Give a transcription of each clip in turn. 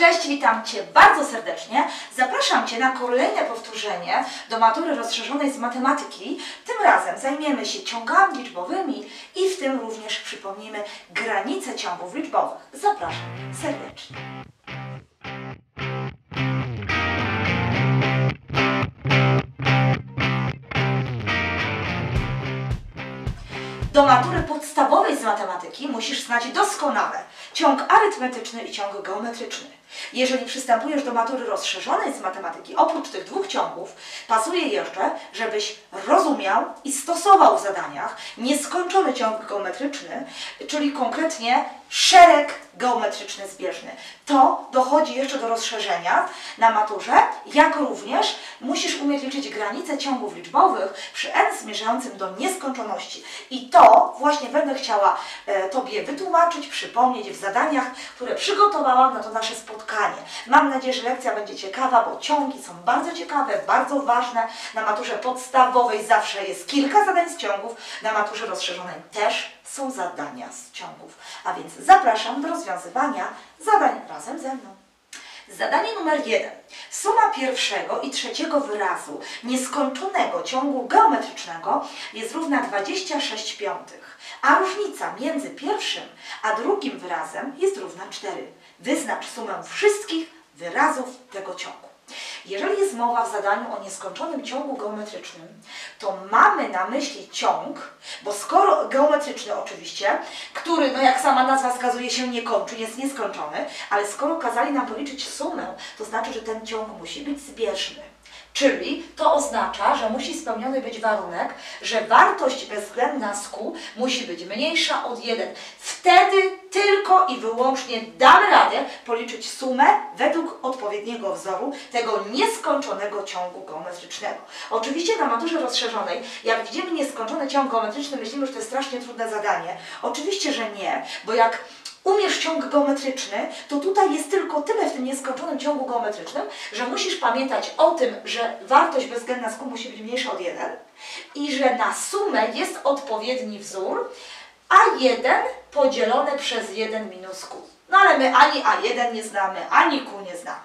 Cześć, witam Cię bardzo serdecznie. Zapraszam Cię na kolejne powtórzenie do matury rozszerzonej z matematyki. Tym razem zajmiemy się ciągami liczbowymi i w tym również przypomnimy granice ciągów liczbowych. Zapraszam serdecznie. Do matury podstawowej z matematyki musisz znać doskonale ciąg arytmetyczny i ciąg geometryczny. Jeżeli przystępujesz do matury rozszerzonej z matematyki, oprócz tych dwóch ciągów, pasuje jeszcze, żebyś rozumiał i stosował w zadaniach nieskończony ciąg geometryczny, czyli konkretnie szereg geometryczny zbieżny. To dochodzi jeszcze do rozszerzenia na maturze, jak również musisz umieć liczyć granice ciągów liczbowych przy n zmierzającym do nieskończoności. I to właśnie będę chciała e, Tobie wytłumaczyć, przypomnieć w zadaniach, które przygotowałam na to nasze spotkanie. Mam nadzieję, że lekcja będzie ciekawa, bo ciągi są bardzo ciekawe, bardzo ważne. Na maturze podstawowej zawsze jest kilka zadań z ciągów, na maturze rozszerzonej też są zadania z ciągów. A więc zapraszam do rozwiązywania zadań razem ze mną. Zadanie numer jeden. Suma pierwszego i trzeciego wyrazu nieskończonego ciągu geometrycznego jest równa 26 piątych, a różnica między pierwszym a drugim wyrazem jest równa 4. Wyznacz sumę wszystkich wyrazów tego ciągu. Jeżeli jest mowa w zadaniu o nieskończonym ciągu geometrycznym, to mamy na myśli ciąg, bo skoro geometryczny oczywiście, który, no jak sama nazwa wskazuje się nie kończy, jest nieskończony, ale skoro kazali nam policzyć sumę, to znaczy, że ten ciąg musi być zbieżny. Czyli to oznacza, że musi spełniony być warunek, że wartość bezwzględna Q musi być mniejsza od 1. Wtedy tylko i wyłącznie damy radę policzyć sumę według odpowiedniego wzoru tego nieskończonego ciągu geometrycznego. Oczywiście na maturze rozszerzonej, jak widzimy nieskończony ciąg geometryczny, myślimy, że to jest strasznie trudne zadanie. Oczywiście, że nie, bo jak umiesz ciąg geometryczny, to tutaj jest tylko tyle w tym nieskończonym ciągu geometrycznym, że musisz pamiętać o tym, że wartość bezwzględna Q musi być mniejsza od 1 i że na sumę jest odpowiedni wzór A1 podzielone przez 1 minus Q. No ale my ani A1 nie znamy, ani Q nie znamy.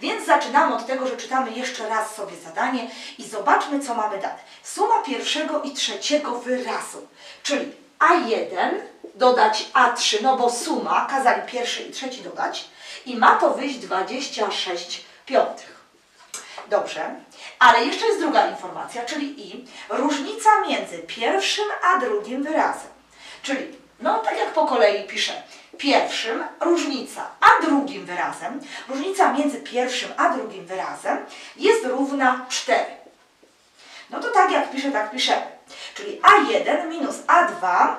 Więc zaczynamy od tego, że czytamy jeszcze raz sobie zadanie i zobaczmy, co mamy dane. Suma pierwszego i trzeciego wyrazu, czyli A1 dodać A3, no bo suma, kazali pierwszy i trzeci dodać i ma to wyjść 26 piątych. Dobrze, ale jeszcze jest druga informacja, czyli i różnica między pierwszym a drugim wyrazem. Czyli, no tak jak po kolei piszę, pierwszym różnica a drugim wyrazem, różnica między pierwszym a drugim wyrazem jest równa 4. No to tak jak piszę, tak piszemy. Czyli a1 minus a2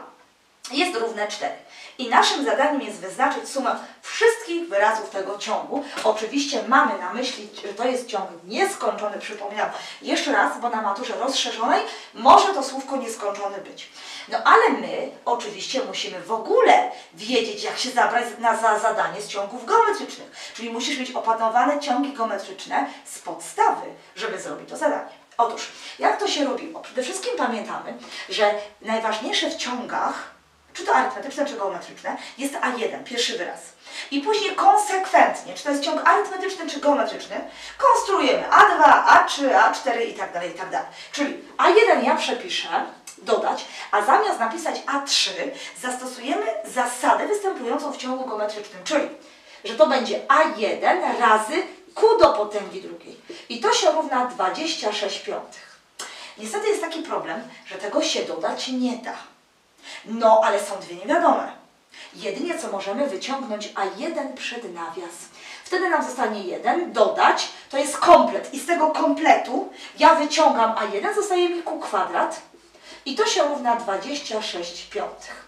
jest równe 4. I naszym zadaniem jest wyznaczyć sumę wszystkich wyrazów tego ciągu. Oczywiście mamy na myśli, że to jest ciąg nieskończony, przypominam jeszcze raz, bo na maturze rozszerzonej może to słówko nieskończony być. No ale my oczywiście musimy w ogóle wiedzieć, jak się zabrać na za zadanie z ciągów geometrycznych. Czyli musisz mieć opanowane ciągi geometryczne z podstawy, żeby zrobić to zadanie. Otóż, jak to się robiło? Przede wszystkim pamiętamy, że najważniejsze w ciągach czy to arytmetyczne, czy geometryczne, jest A1, pierwszy wyraz. I później konsekwentnie, czy to jest ciąg arytmetyczny, czy geometryczny, konstruujemy A2, A3, A4 i tak dalej, i tak dalej. Czyli A1 ja przepiszę, dodać, a zamiast napisać A3 zastosujemy zasadę występującą w ciągu geometrycznym, czyli, że to będzie A1 razy Q do potęgi drugiej. I to się równa 26 piątych. Niestety jest taki problem, że tego się dodać nie da. No, ale są dwie niewiadome. Jedynie co możemy wyciągnąć A1 przed nawias. Wtedy nam zostanie 1, dodać, to jest komplet. I z tego kompletu ja wyciągam A1, zostaje mi Q kwadrat. I to się równa 26 piątych.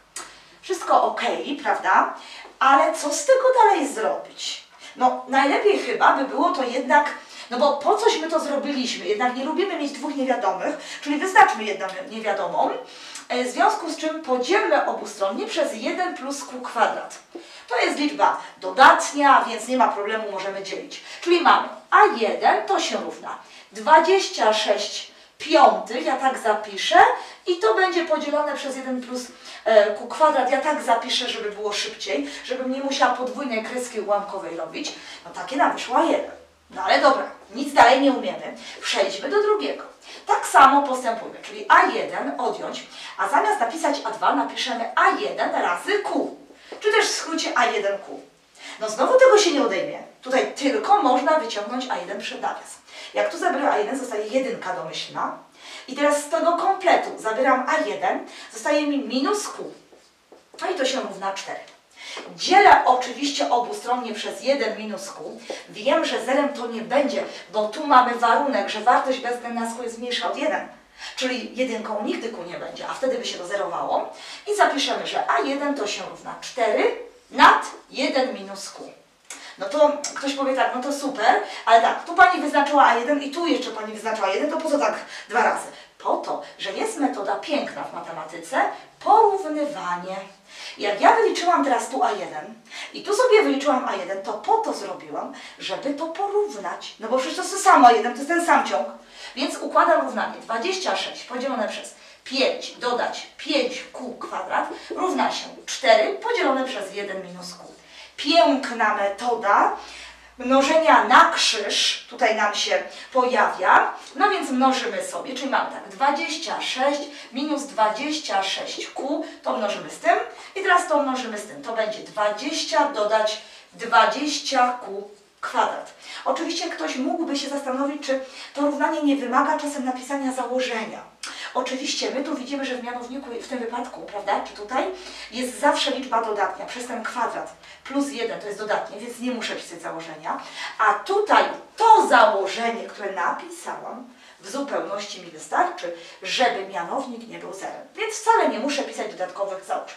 Wszystko ok, prawda? Ale co z tego dalej zrobić? No, najlepiej chyba by było to jednak no bo po coś my to zrobiliśmy? Jednak nie lubimy mieć dwóch niewiadomych, czyli wyznaczmy jedną niewiadomą, w związku z czym podzielmy obustronnie przez 1 plus q kwadrat. To jest liczba dodatnia, więc nie ma problemu, możemy dzielić. Czyli mamy a1 to się równa 26 piątych, ja tak zapiszę, i to będzie podzielone przez 1 plus e, q kwadrat ja tak zapiszę, żeby było szybciej, żebym nie musiała podwójnej kreski ułamkowej robić, no takie nam wyszła 1. No ale dobra, nic dalej nie umiemy. Przejdźmy do drugiego. Tak samo postępujmy, czyli A1 odjąć, a zamiast napisać A2 napiszemy A1 razy Q, czy też w skrócie A1Q. No znowu tego się nie odejmie. Tutaj tylko można wyciągnąć A1 przed nawias. Jak tu zabiorę A1, zostaje jedynka domyślna. I teraz z tego kompletu zabieram A1, zostaje mi minus Q. No i to się równa 4. Dzielę oczywiście obustronnie przez 1 minus q. Wiem, że zerem to nie będzie, bo tu mamy warunek, że wartość bezwzględna z q jest mniejsza od 1. Czyli jedynką nigdy q nie będzie, a wtedy by się to zerowało. I zapiszemy, że a1 to się równa 4 nad 1 minus q. No to ktoś powie tak, no to super, ale tak, tu Pani wyznaczyła A1 i tu jeszcze Pani wyznaczyła 1, to po co tak dwa razy? Po to, że jest metoda piękna w matematyce, porównywanie. Jak ja wyliczyłam teraz tu A1 i tu sobie wyliczyłam A1, to po to zrobiłam, żeby to porównać. No bo przecież to jest to samo A1, to jest ten sam ciąg. Więc układam równanie 26 podzielone przez 5 dodać 5q kwadrat równa się 4 podzielone przez 1 minus q. Piękna metoda mnożenia na krzyż, tutaj nam się pojawia, no więc mnożymy sobie, czyli mamy tak 26 minus 26q, to mnożymy z tym i teraz to mnożymy z tym, to będzie 20 dodać 20q kwadrat. Oczywiście ktoś mógłby się zastanowić, czy to równanie nie wymaga czasem napisania założenia. Oczywiście my tu widzimy, że w mianowniku w tym wypadku, prawda, czy tutaj jest zawsze liczba dodatnia przez ten kwadrat plus 1 to jest dodatnie, więc nie muszę pisać założenia. A tutaj to założenie, które napisałam, w zupełności mi wystarczy, żeby mianownik nie był zerem. Więc wcale nie muszę pisać dodatkowych założeń.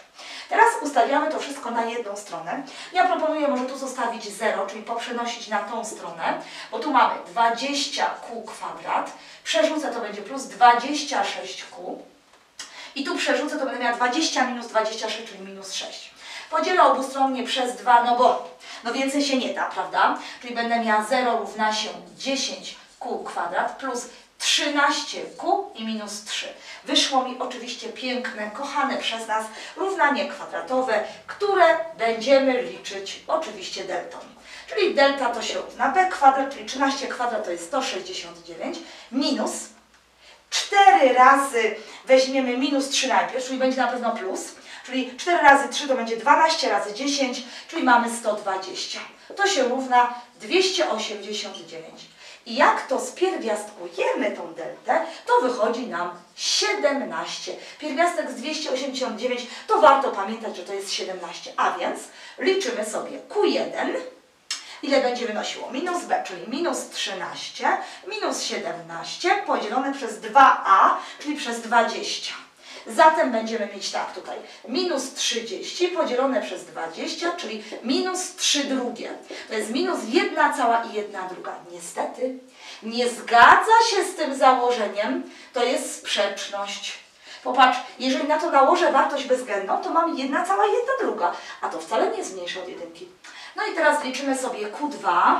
Teraz ustawiamy to wszystko na jedną stronę. Ja proponuję może tu zostawić 0, czyli poprzenosić na tą stronę, bo tu mamy 20q kwadrat, przerzucę to będzie plus 26q i tu przerzucę to będę miała 20 minus 26, czyli minus 6. Podzielę obustronnie przez 2, no bo no więcej się nie da, prawda? Czyli będę miała 0 równa się 10q kwadrat plus 13q i minus 3. Wyszło mi oczywiście piękne, kochane przez nas równanie kwadratowe, które będziemy liczyć oczywiście deltą. Czyli delta to się równa b kwadrat, czyli 13 kwadrat to jest 169, minus 4 razy weźmiemy minus 3 najpierw, czyli będzie na pewno plus, czyli 4 razy 3 to będzie 12 razy 10, czyli mamy 120. To się równa 289. I jak to spierwiastkujemy tą deltę, to wychodzi nam 17. Pierwiastek z 289 to warto pamiętać, że to jest 17. A więc liczymy sobie Q1, ile będzie wynosiło? Minus b, czyli minus 13, minus 17 podzielone przez 2a, czyli przez 20. Zatem będziemy mieć tak tutaj, minus 30 podzielone przez 20, czyli minus 3 drugie. To jest minus 1 cała i 1 druga. Niestety nie zgadza się z tym założeniem, to jest sprzeczność. Popatrz, jeżeli na to nałożę wartość bezwzględną, to mam 1 cała i 1 druga, a to wcale nie jest mniejsze od jedynki. No i teraz liczymy sobie Q2,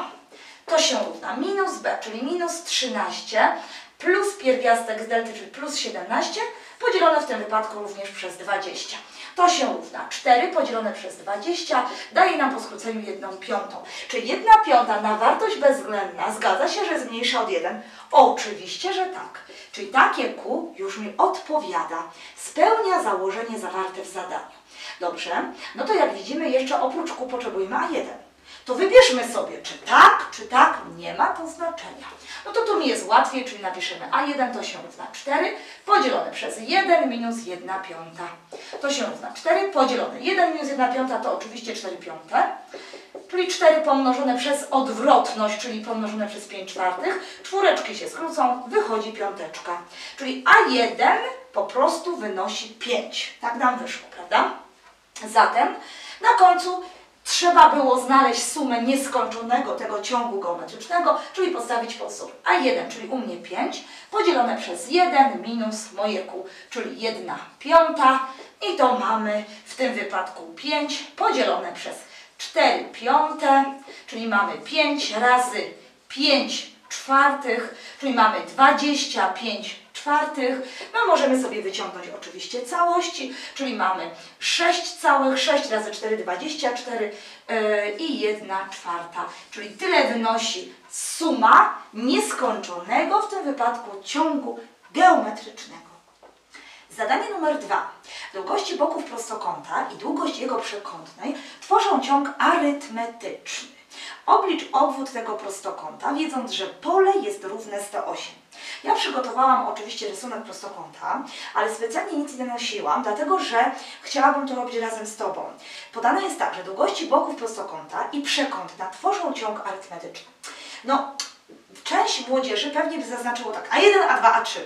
to się równa minus b, czyli minus 13, plus pierwiastek z delty, czyli plus 17, podzielone w tym wypadku również przez 20. To się równa 4 podzielone przez 20 daje nam po skróceniu 1 piątą. Czyli 1 piąta na wartość bezwzględna zgadza się, że jest mniejsza od 1? Oczywiście, że tak. Czyli takie Q już mi odpowiada. Spełnia założenie zawarte w zadaniu. Dobrze, no to jak widzimy jeszcze oprócz Q potrzebujemy A1 to wybierzmy sobie, czy tak, czy tak, nie ma to znaczenia. No to tu mi jest łatwiej, czyli napiszemy A1 to się równa 4 podzielone przez 1 minus 1 piąta. To się równa 4 podzielone 1 minus 1 piąta to oczywiście 4 piąte, czyli 4 pomnożone przez odwrotność, czyli pomnożone przez 5 czwartych. Czwóreczki się skrócą, wychodzi piąteczka. Czyli A1 po prostu wynosi 5. Tak nam wyszło, prawda? Zatem na końcu trzeba było znaleźć sumę nieskończonego tego ciągu geometrycznego, czyli postawić pod A1, czyli u mnie 5, podzielone przez 1 minus moje Q, czyli 1 piąta. I to mamy w tym wypadku 5 podzielone przez 4 piąte, czyli mamy 5 razy 5 czwartych, czyli mamy 25 czwartych. No możemy sobie wyciągnąć oczywiście całości, czyli mamy 6 całych, 6 razy 4, 24 yy, i 1 czwarta, czyli tyle wynosi suma nieskończonego w tym wypadku ciągu geometrycznego. Zadanie numer dwa. Długości boków prostokąta i długość jego przekątnej tworzą ciąg arytmetyczny. Oblicz obwód tego prostokąta, wiedząc, że pole jest równe 108. Ja przygotowałam oczywiście rysunek prostokąta, ale specjalnie nic nie nosiłam, dlatego że chciałabym to robić razem z Tobą. Podane jest tak, że długości boków prostokąta i przekątna tworzą ciąg arytmetyczny. No, część młodzieży pewnie by zaznaczyło tak A1, A2, A3,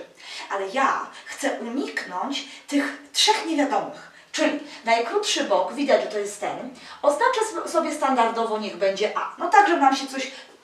ale ja chcę uniknąć tych trzech niewiadomych. Czyli najkrótszy bok, widać, że to jest ten, oznaczę sobie standardowo, niech będzie A. No tak, żeby nam się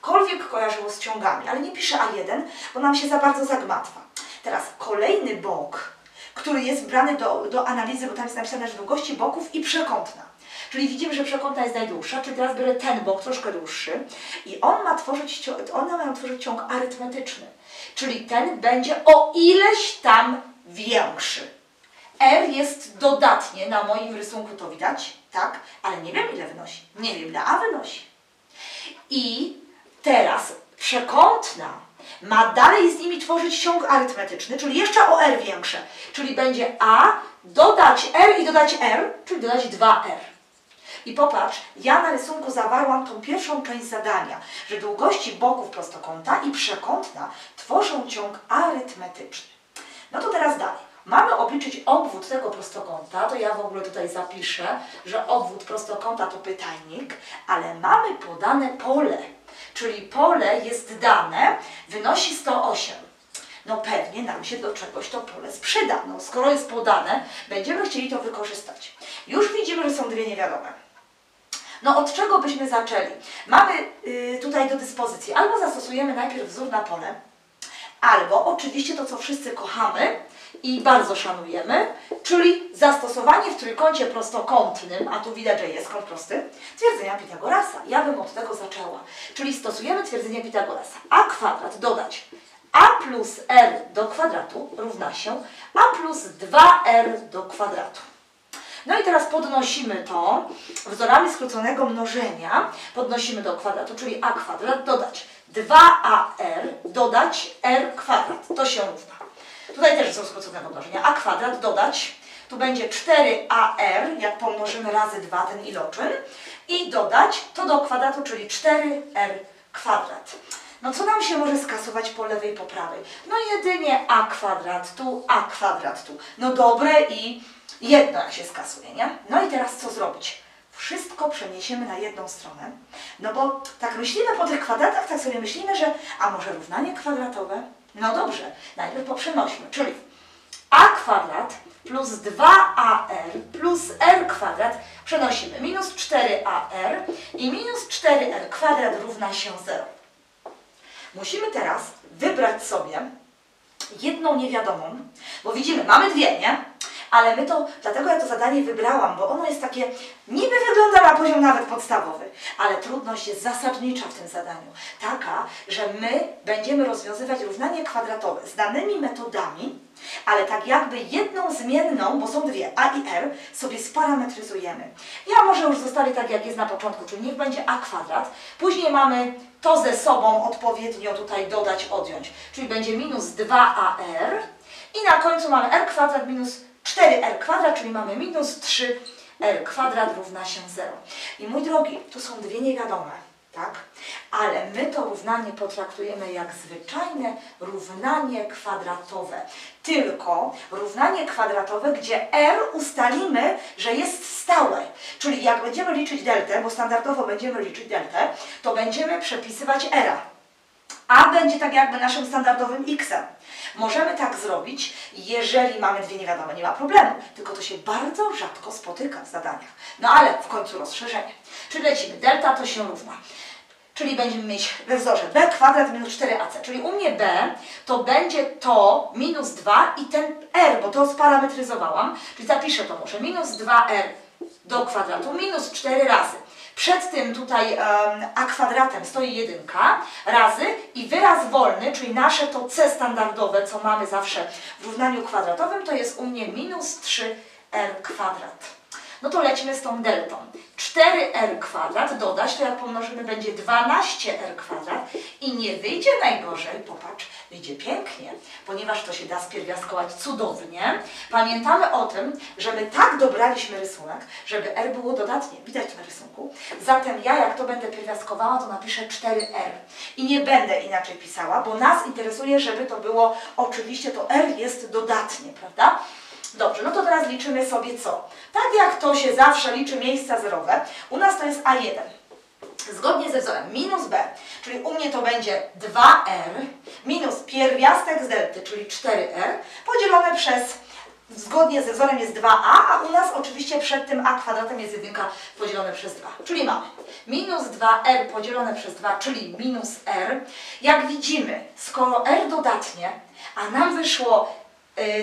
cośkolwiek kojarzyło z ciągami, ale nie piszę A1, bo nam się za bardzo zagmatwa. Teraz kolejny bok, który jest brany do, do analizy, bo tam jest napisane, że długości boków i przekątna. Czyli widzimy, że przekątna jest najdłuższa, czyli teraz biorę ten bok, troszkę dłuższy i on ma tworzyć, one mają tworzyć ciąg arytmetyczny. Czyli ten będzie o ileś tam większy. R jest dodatnie, na moim rysunku to widać, tak? Ale nie wiem ile wynosi. Nie wiem ile A wynosi. I teraz przekątna ma dalej z nimi tworzyć ciąg arytmetyczny, czyli jeszcze o R większe. Czyli będzie A dodać R i dodać R, czyli dodać 2R. I popatrz, ja na rysunku zawarłam tą pierwszą część zadania, że długości boków prostokąta i przekątna tworzą ciąg arytmetyczny. No to teraz dalej. Mamy obliczyć obwód tego prostokąta, to ja w ogóle tutaj zapiszę, że obwód prostokąta to pytajnik, ale mamy podane pole, czyli pole jest dane, wynosi 108. No pewnie nam się do czegoś to pole sprzyda. No skoro jest podane, będziemy chcieli to wykorzystać. Już widzimy, że są dwie niewiadome. No od czego byśmy zaczęli? Mamy y, tutaj do dyspozycji albo zastosujemy najpierw wzór na pole, albo oczywiście to, co wszyscy kochamy i bardzo szanujemy, czyli zastosowanie w trójkącie prostokątnym, a tu widać, że jest kąt prosty, twierdzenia Pitagorasa. Ja bym od tego zaczęła. Czyli stosujemy twierdzenie Pitagorasa. a kwadrat dodać a plus r do kwadratu równa się a plus 2r do kwadratu. No i teraz podnosimy to wzorami skróconego mnożenia, podnosimy do kwadratu, czyli a kwadrat dodać 2ar dodać r kwadrat. To się równa. Tutaj też są skróconego mnożenia. a kwadrat dodać, tu będzie 4ar, jak pomnożymy razy 2 ten iloczyn, i dodać to do kwadratu, czyli 4r kwadrat. No co nam się może skasować po lewej i po prawej? No jedynie a kwadrat tu, a kwadrat tu. No dobre i jedno jak się skasuje, nie? No i teraz co zrobić? Wszystko przeniesiemy na jedną stronę, no bo tak myślimy po tych kwadratach, tak sobie myślimy, że a może równanie kwadratowe? No dobrze, najpierw poprzenośmy, czyli a kwadrat plus 2ar plus r kwadrat przenosimy minus 4ar i minus 4r kwadrat równa się 0. Musimy teraz wybrać sobie jedną niewiadomą, bo widzimy, mamy dwie, nie? Ale my to, dlatego ja to zadanie wybrałam, bo ono jest takie, niby wygląda na poziom nawet podstawowy, ale trudność jest zasadnicza w tym zadaniu. Taka, że my będziemy rozwiązywać równanie kwadratowe z danymi metodami, ale tak jakby jedną zmienną, bo są dwie, a i r, sobie sparametryzujemy. Ja może już zostawię tak, jak jest na początku, czyli niech będzie a kwadrat. Później mamy to ze sobą odpowiednio tutaj dodać, odjąć, czyli będzie minus 2ar i na końcu mamy r kwadrat minus 4r kwadrat, czyli mamy minus 3r kwadrat równa się 0. I mój drogi, tu są dwie niewiadome, tak? Ale my to równanie potraktujemy jak zwyczajne równanie kwadratowe. Tylko równanie kwadratowe, gdzie r ustalimy, że jest stałe. Czyli jak będziemy liczyć deltę, bo standardowo będziemy liczyć deltę, to będziemy przepisywać r. A będzie tak jakby naszym standardowym x-em. Możemy tak zrobić, jeżeli mamy dwie niewiadome, nie ma problemu, tylko to się bardzo rzadko spotyka w zadaniach. No ale w końcu rozszerzenie. Czyli lecimy, delta to się równa. Czyli będziemy mieć we wzorze b kwadrat minus 4ac. Czyli u mnie b to będzie to minus 2 i ten r, bo to sparametryzowałam. Czyli zapiszę to może minus 2r do kwadratu minus 4 razy Przed tym tutaj a kwadratem stoi jedynka razy i wyraz wolny, czyli nasze to c standardowe, co mamy zawsze w równaniu kwadratowym, to jest u mnie minus 3r kwadrat. No to lecimy z tą deltą. 4r kwadrat dodać, to jak pomnożymy będzie 12r kwadrat i nie wyjdzie najgorzej, popatrz, wyjdzie pięknie, ponieważ to się da spierwiastkować cudownie. Pamiętamy o tym, że my tak dobraliśmy rysunek, żeby r było dodatnie, widać na rysunku. Zatem ja jak to będę pierwiastkowała, to napiszę 4r i nie będę inaczej pisała, bo nas interesuje, żeby to było, oczywiście to r jest dodatnie, prawda? Dobrze, no to teraz liczymy sobie co? Tak jak to się zawsze liczy miejsca zerowe, u nas to jest A1. Zgodnie ze wzorem minus B, czyli u mnie to będzie 2R minus pierwiastek z delty, czyli 4R, podzielone przez, zgodnie ze wzorem jest 2A, a u nas oczywiście przed tym A kwadratem jest jedynka podzielone przez 2. Czyli mamy minus 2R podzielone przez 2, czyli minus R. Jak widzimy, skoro R dodatnie, a nam wyszło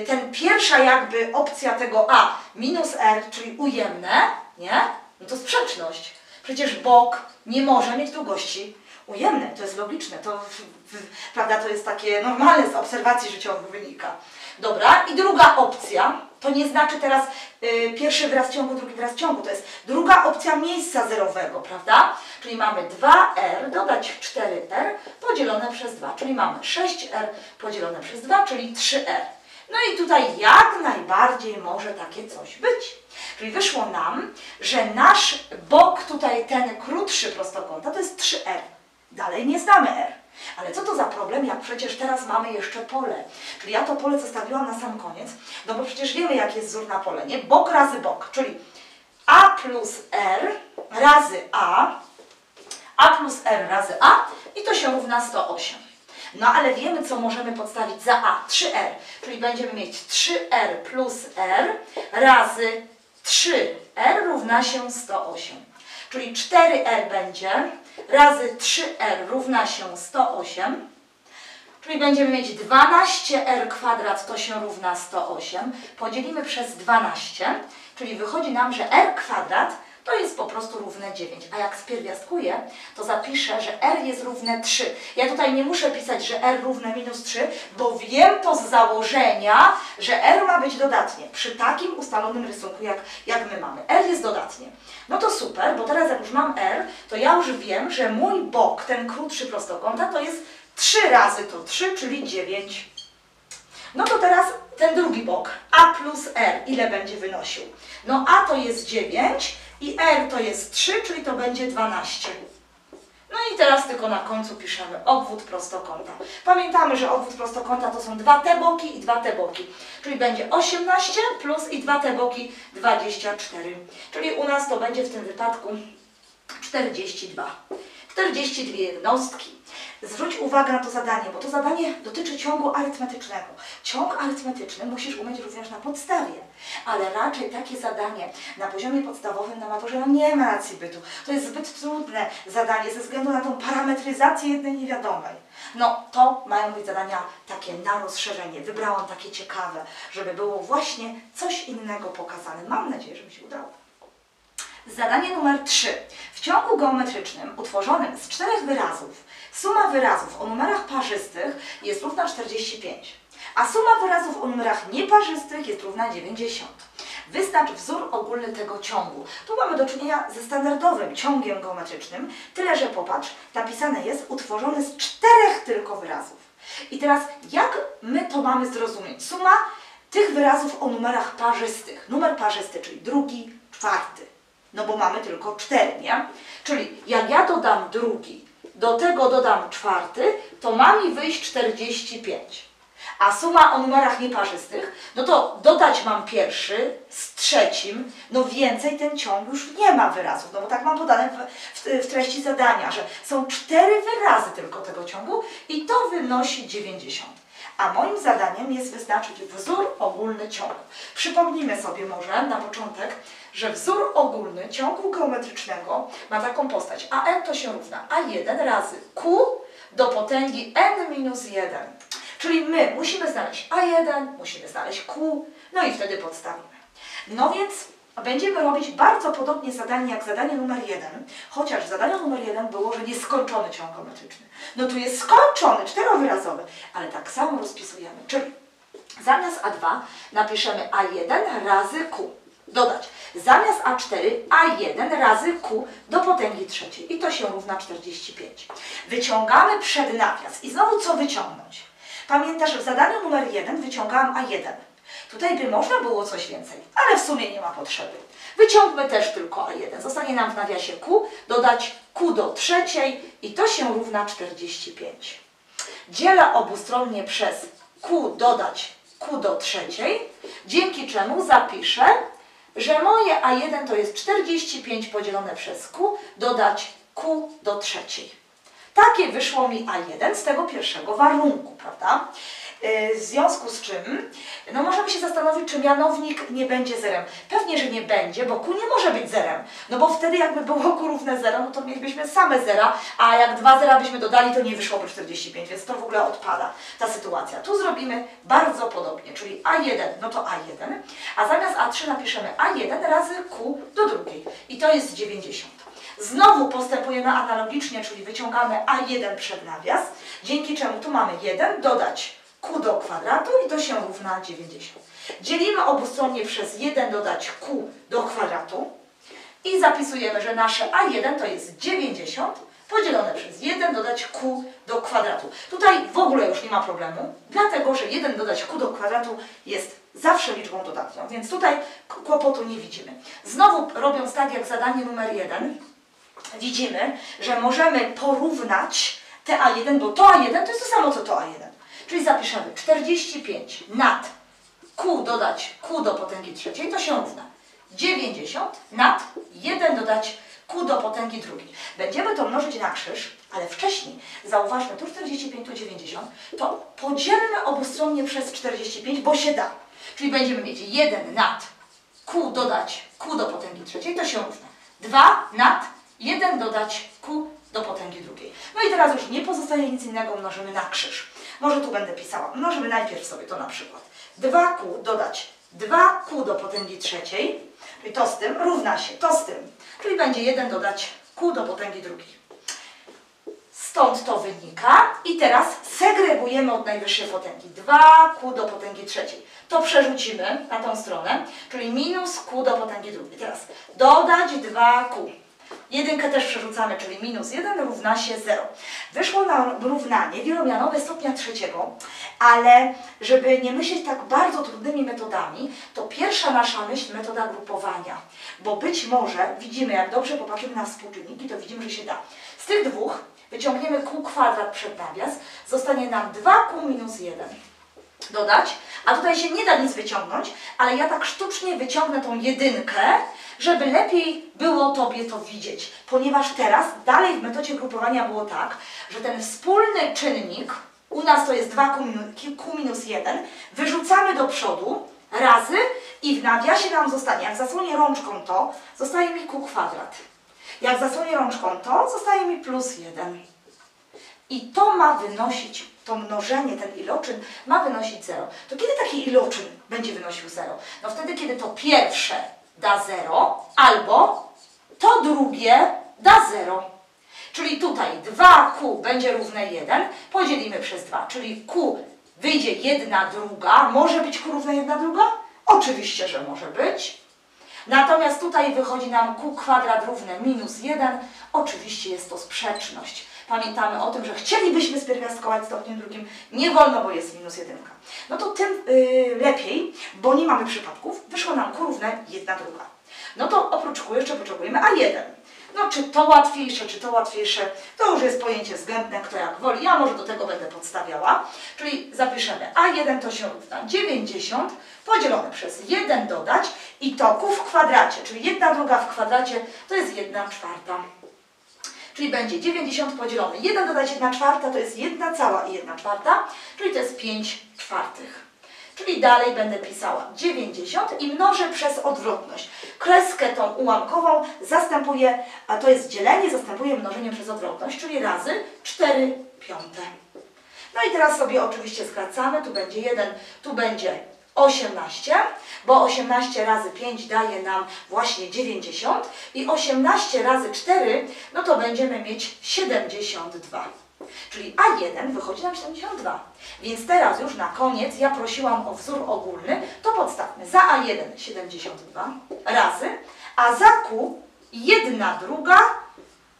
ten pierwsza jakby opcja tego A minus R, czyli ujemne, nie? No to sprzeczność. Przecież bok nie może mieć długości ujemnej. To jest logiczne. To, prawda, to jest takie normalne z obserwacji życiowych wynika. Dobra, i druga opcja, to nie znaczy teraz y, pierwszy wyraz ciągu, drugi wyraz ciągu, to jest druga opcja miejsca zerowego, prawda? Czyli mamy 2r dodać 4r podzielone przez 2, czyli mamy 6r podzielone przez 2, czyli 3r. No i tutaj jak najbardziej może takie coś być. Czyli wyszło nam, że nasz bok tutaj, ten krótszy prostokąta, to jest 3r. Dalej nie znamy r. Ale co to za problem, jak przecież teraz mamy jeszcze pole? Czyli ja to pole zostawiłam na sam koniec, no bo przecież wiemy, jaki jest wzór na pole, nie? Bok razy bok, czyli a plus r razy a, a plus r razy a i to się równa 108. No ale wiemy, co możemy podstawić za a, 3r, czyli będziemy mieć 3r plus r razy 3r równa się 108. Czyli 4r będzie razy 3r równa się 108. Czyli będziemy mieć 12r kwadrat to się równa 108. Podzielimy przez 12, czyli wychodzi nam, że r kwadrat to jest po prostu równe 9. A jak spierwiastkuję, to zapiszę, że r jest równe 3. Ja tutaj nie muszę pisać, że r równe minus 3, bo wiem to z założenia, że r ma być dodatnie. Przy takim ustalonym rysunku, jak, jak my mamy. r jest dodatnie. No to super, bo teraz jak już mam r, to ja już wiem, że mój bok, ten krótszy prostokąta, to jest 3 razy to 3, czyli 9. No to teraz ten drugi bok, a plus r, ile będzie wynosił? No a to jest 9 i r to jest 3, czyli to będzie 12. No i teraz tylko na końcu piszemy obwód prostokąta. Pamiętamy, że obwód prostokąta to są dwa te boki i dwa te boki. Czyli będzie 18 plus i dwa te boki 24. Czyli u nas to będzie w tym wypadku 42. 42 jednostki. Zwróć uwagę na to zadanie, bo to zadanie dotyczy ciągu arytmetycznego. Ciąg arytmetyczny musisz umieć również na podstawie, ale raczej takie zadanie na poziomie podstawowym na maturze no nie ma racji bytu. To jest zbyt trudne zadanie ze względu na tą parametryzację jednej niewiadomej. No to mają być zadania takie na rozszerzenie. Wybrałam takie ciekawe, żeby było właśnie coś innego pokazane. Mam nadzieję, że mi się udało. Zadanie numer 3. W ciągu geometrycznym utworzonym z czterech wyrazów suma wyrazów o numerach parzystych jest równa 45, a suma wyrazów o numerach nieparzystych jest równa 90. Wyznacz wzór ogólny tego ciągu. Tu mamy do czynienia ze standardowym ciągiem geometrycznym, tyle że popatrz, napisane jest utworzony z czterech tylko wyrazów. I teraz jak my to mamy zrozumieć? Suma tych wyrazów o numerach parzystych. Numer parzysty, czyli drugi, czwarty. No bo mamy tylko cztery, nie? Czyli jak ja dodam drugi, do tego dodam czwarty, to ma mi wyjść 45. A suma o numerach nieparzystych, no to dodać mam pierwszy z trzecim, no więcej ten ciąg już nie ma wyrazów, no bo tak mam podane w, w, w treści zadania, że są cztery wyrazy tylko tego ciągu i to wynosi 90. A moim zadaniem jest wyznaczyć wzór ogólny ciągu. Przypomnijmy sobie może na początek, że wzór ogólny ciągu geometrycznego ma taką postać. A n to się równa a1 razy q do potęgi n minus 1. Czyli my musimy znaleźć a1, musimy znaleźć q, no i wtedy podstawimy. No więc będziemy robić bardzo podobnie zadanie jak zadanie numer jeden, chociaż w zadaniu numer jeden było, że nieskończony ciąg geometryczny. No tu jest skończony, czterowyrazowy, ale tak samo rozpisujemy, czyli zamiast A2 napiszemy A1 razy Q. Dodać, zamiast A4 A1 razy Q do potęgi trzeciej i to się równa 45. Wyciągamy przed nawias i znowu co wyciągnąć? Pamiętasz, w zadaniu numer 1 wyciągałam A1. Tutaj by można było coś więcej, ale w sumie nie ma potrzeby. Wyciągmy też tylko A1. Zostanie nam w nawiasie Q, dodać Q do trzeciej i to się równa 45. Dzielę obustronnie przez Q dodać Q do trzeciej, dzięki czemu zapiszę, że moje A1 to jest 45 podzielone przez Q, dodać Q do trzeciej. Takie wyszło mi A1 z tego pierwszego warunku, prawda? W związku z czym, no możemy się zastanowić, czy mianownik nie będzie zerem. Pewnie, że nie będzie, bo Q nie może być zerem. No bo wtedy jakby było Q równe 0, no to mielibyśmy same zera, a jak dwa zera byśmy dodali, to nie wyszłoby 45, więc to w ogóle odpada ta sytuacja. Tu zrobimy bardzo podobnie, czyli A1, no to A1, a zamiast A3 napiszemy A1 razy Q do drugiej i to jest 90. Znowu postępujemy analogicznie, czyli wyciągamy A1 przed nawias, dzięki czemu tu mamy 1, dodać q do kwadratu i to się równa 90. Dzielimy obustronnie przez 1 dodać q do kwadratu i zapisujemy, że nasze a1 to jest 90 podzielone przez 1 dodać q do kwadratu. Tutaj w ogóle już nie ma problemu, dlatego że 1 dodać q do kwadratu jest zawsze liczbą dodatnią, więc tutaj kłopotu nie widzimy. Znowu robiąc tak jak zadanie numer 1, widzimy, że możemy porównać te A1, bo to A1 to jest to samo co to A1. Czyli zapiszemy 45 nad Q dodać Q do potęgi trzeciej, to się równa 90 nad 1 dodać Q do potęgi drugiej. Będziemy to mnożyć na krzyż, ale wcześniej, zauważmy, tu 45, tu 90, to podzielmy obustronnie przez 45, bo się da. Czyli będziemy mieć 1 nad Q dodać Q do potęgi trzeciej, to się równa 2 nad 1 dodać Q do potęgi drugiej. No i teraz już nie pozostaje nic innego, mnożymy na krzyż. Może tu będę pisała. Mnożymy najpierw sobie to na przykład. 2q dodać 2q do potęgi trzeciej, czyli to z tym, równa się to z tym. Czyli będzie 1 dodać q do potęgi drugiej. Stąd to wynika i teraz segregujemy od najwyższej potęgi. 2q do potęgi trzeciej. To przerzucimy na tą stronę, czyli minus q do potęgi drugiej. Teraz dodać 2q. Jedynkę też przerzucamy, czyli minus 1 równa się 0. Wyszło nam równanie wielomianowe stopnia trzeciego, ale żeby nie myśleć tak bardzo trudnymi metodami, to pierwsza nasza myśl metoda grupowania. Bo być może, widzimy jak dobrze popatrzymy na współczynniki, to widzimy, że się da. Z tych dwóch wyciągniemy q kwadrat przed nawias, zostanie nam 2q minus 1 dodać, a tutaj się nie da nic wyciągnąć, ale ja tak sztucznie wyciągnę tą jedynkę, żeby lepiej było Tobie to widzieć. Ponieważ teraz, dalej w metodzie grupowania było tak, że ten wspólny czynnik, u nas to jest 2 q minus 1, wyrzucamy do przodu razy i w nawiasie nam zostanie, jak zasłonię rączką to, zostaje mi q kwadrat. Jak zasłonię rączką to, zostaje mi plus 1. I to ma wynosić, to mnożenie, ten iloczyn ma wynosić 0. To kiedy taki iloczyn będzie wynosił 0? No wtedy, kiedy to pierwsze da 0, albo to drugie da 0. Czyli tutaj 2q będzie równe 1, podzielimy przez 2, czyli q wyjdzie 1 druga. Może być q równe 1 druga? Oczywiście, że może być. Natomiast tutaj wychodzi nam q kwadrat równe minus 1. Oczywiście jest to sprzeczność. Pamiętamy o tym, że chcielibyśmy spierwiastkować stopniem drugim. Nie wolno, bo jest minus 1. No to tym yy, lepiej, bo nie mamy przypadków. Wyszło nam q równe 1 druga. No to oprócz q jeszcze potrzebujemy a1. No czy to łatwiejsze, czy to łatwiejsze, to już jest pojęcie względne, kto jak woli. Ja może do tego będę podstawiała. Czyli zapiszemy A1 to się równa 90 podzielone przez 1 dodać i to Q w kwadracie, czyli 1 druga w kwadracie to jest 1 czwarta. Czyli będzie 90 podzielone 1 dodać 1 czwarta to jest 1 cała i 1 czwarta, czyli to jest 5 czwartych. Czyli dalej będę pisała 90 i mnożę przez odwrotność. Kreskę tą ułamkową zastępuję, a to jest dzielenie, zastępuję mnożeniem przez odwrotność, czyli razy 4 piąte. No i teraz sobie oczywiście skracamy, tu będzie 1, tu będzie 18, bo 18 razy 5 daje nam właśnie 90 i 18 razy 4, no to będziemy mieć 72. Czyli A1 wychodzi nam 72. Więc teraz już na koniec ja prosiłam o wzór ogólny, to podstawmy za A1 72 razy, a za Q 1 druga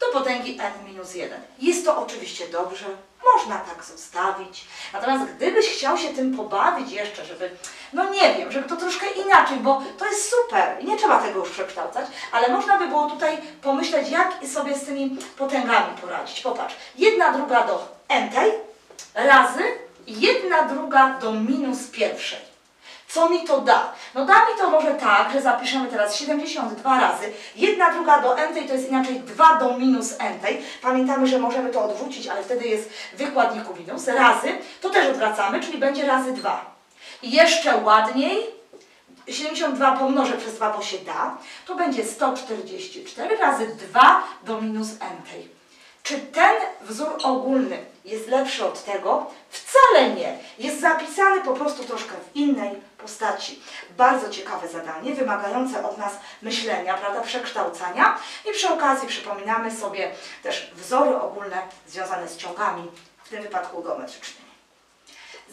do potęgi n minus 1. Jest to oczywiście dobrze, można tak zostawić. Natomiast gdybyś chciał się tym pobawić jeszcze, żeby, no nie wiem, żeby to troszkę inaczej, bo to jest super i nie trzeba tego już przekształcać, ale można by było tutaj pomyśleć, jak sobie z tymi potęgami poradzić. Popatrz, jedna druga do n razy jedna druga do minus pierwszej. Co mi to da? No da mi to może tak, że zapiszemy teraz 72 razy. Jedna druga do n to jest inaczej 2 do minus n. Pamiętamy, że możemy to odwrócić, ale wtedy jest wykładniku minus. Razy, to też odwracamy, czyli będzie razy 2. Jeszcze ładniej, 72 pomnożę przez 2, bo się da, to będzie 144 razy 2 do minus n. Czy ten wzór ogólny jest lepszy od tego? Wcale nie. Jest zapisany po prostu troszkę w innej postaci. Bardzo ciekawe zadanie, wymagające od nas myślenia, prawda, przekształcania i przy okazji przypominamy sobie też wzory ogólne związane z ciągami, w tym wypadku geometrycznymi.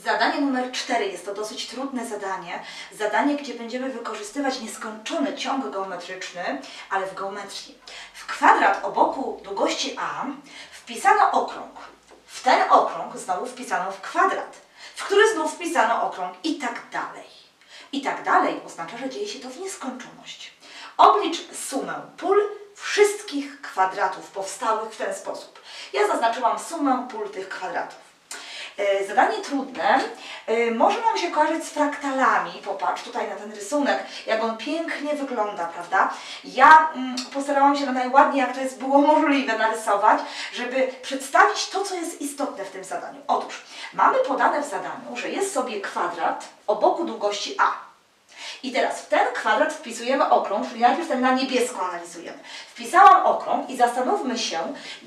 Zadanie numer 4 jest to dosyć trudne zadanie. Zadanie, gdzie będziemy wykorzystywać nieskończony ciąg geometryczny, ale w geometrii. W kwadrat oboku długości A wpisano okrąg. W ten okrąg znowu wpisano w kwadrat, w który znów wpisano okrąg i tak dalej. I tak dalej oznacza, że dzieje się to w nieskończoność. Oblicz sumę pól wszystkich kwadratów powstałych w ten sposób. Ja zaznaczyłam sumę pól tych kwadratów. E, zadanie trudne e, może nam się kojarzyć z fraktalami. Popatrz tutaj na ten rysunek, jak on pięknie wygląda, prawda? Ja mm, postarałam się na najładniej, jak to jest było możliwe, narysować, żeby przedstawić to, co jest istotne w tym zadaniu. Otóż mamy podane w zadaniu, że jest sobie kwadrat o boku długości A. I teraz w ten kwadrat wpisujemy okrąg, czyli najpierw ten na niebiesko analizujemy. Wpisałam okrąg i zastanówmy się,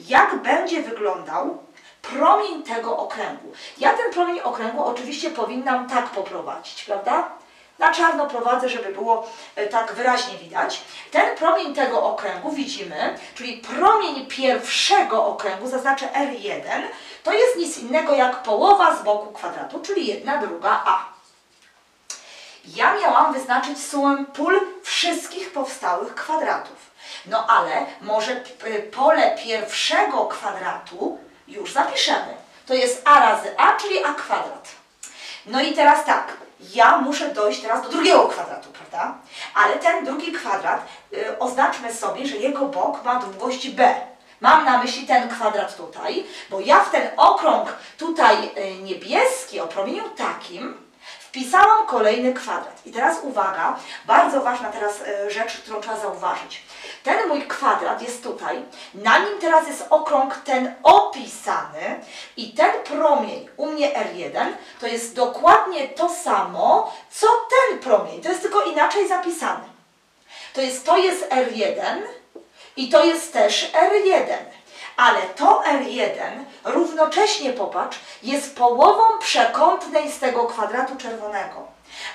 jak będzie wyglądał promień tego okręgu. Ja ten promień okręgu oczywiście powinnam tak poprowadzić, prawda? Na czarno prowadzę, żeby było e, tak wyraźnie widać. Ten promień tego okręgu widzimy, czyli promień pierwszego okręgu, zaznaczę R1, to jest nic innego jak połowa z boku kwadratu, czyli jedna druga A. Ja miałam wyznaczyć sumę pól wszystkich powstałych kwadratów. No ale może pole pierwszego kwadratu już zapiszemy. To jest a razy a, czyli a kwadrat. No i teraz tak, ja muszę dojść teraz do drugiego kwadratu, prawda? Ale ten drugi kwadrat y, oznaczmy sobie, że jego bok ma długość b. Mam na myśli ten kwadrat tutaj, bo ja w ten okrąg tutaj y, niebieski o promieniu takim wpisałam kolejny kwadrat. I teraz uwaga, bardzo ważna teraz y, rzecz, którą trzeba zauważyć. Ten mój kwadrat jest tutaj, na nim teraz jest okrąg ten opisany i ten promień u mnie R1 to jest dokładnie to samo, co ten promień, to jest tylko inaczej zapisany. To jest, to jest R1 i to jest też R1. Ale to R1 równocześnie, popatrz, jest połową przekątnej z tego kwadratu czerwonego.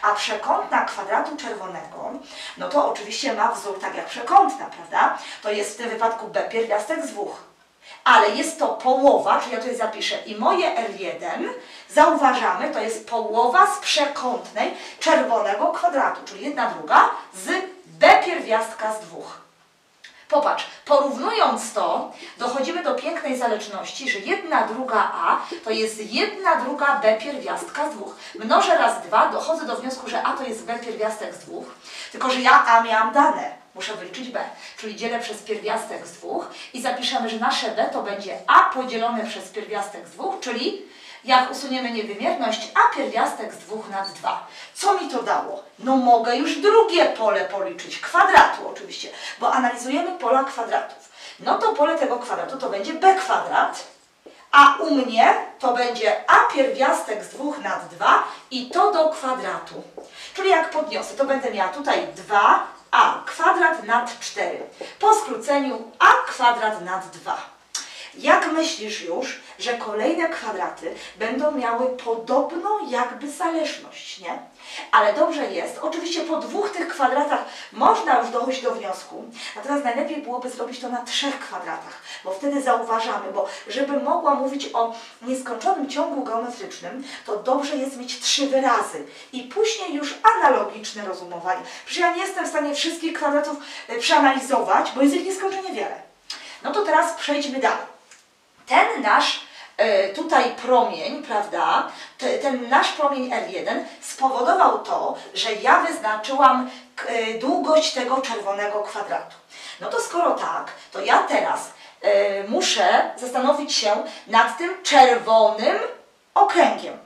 A przekątna kwadratu czerwonego, no to oczywiście ma wzór tak jak przekątna, prawda? To jest w tym wypadku b pierwiastek z dwóch. Ale jest to połowa, czyli ja tutaj zapiszę i moje R1, zauważamy, to jest połowa z przekątnej czerwonego kwadratu, czyli jedna druga z b pierwiastka z dwóch. Popatrz, porównując to, dochodzimy do pięknej zależności, że jedna druga a to jest jedna druga b pierwiastka z dwóch. Mnożę raz dwa, dochodzę do wniosku, że a to jest b pierwiastek z dwóch, tylko że ja a miałam dane. Muszę wyliczyć b, czyli dzielę przez pierwiastek z dwóch i zapiszemy, że nasze b to będzie a podzielone przez pierwiastek z dwóch, czyli jak usuniemy niewymierność, a pierwiastek z 2 nad 2. Co mi to dało? No mogę już drugie pole policzyć, kwadratu oczywiście, bo analizujemy pola kwadratów. No to pole tego kwadratu to będzie b kwadrat, a u mnie to będzie a pierwiastek z 2 nad 2 i to do kwadratu. Czyli jak podniosę, to będę miała tutaj 2a kwadrat nad 4. Po skróceniu a kwadrat nad 2. Jak myślisz już, że kolejne kwadraty będą miały podobną jakby zależność, nie? Ale dobrze jest, oczywiście po dwóch tych kwadratach można już dojść do wniosku, natomiast najlepiej byłoby zrobić to na trzech kwadratach, bo wtedy zauważamy, bo żeby mogła mówić o nieskończonym ciągu geometrycznym, to dobrze jest mieć trzy wyrazy i później już analogiczne rozumowanie. Przecież ja nie jestem w stanie wszystkich kwadratów e, przeanalizować, bo jest ich nieskończenie wiele. No to teraz przejdźmy dalej. Ten nasz e, tutaj promień, prawda, te, ten nasz promień L1 spowodował to, że ja wyznaczyłam e, długość tego czerwonego kwadratu. No to skoro tak, to ja teraz e, muszę zastanowić się nad tym czerwonym okręgiem.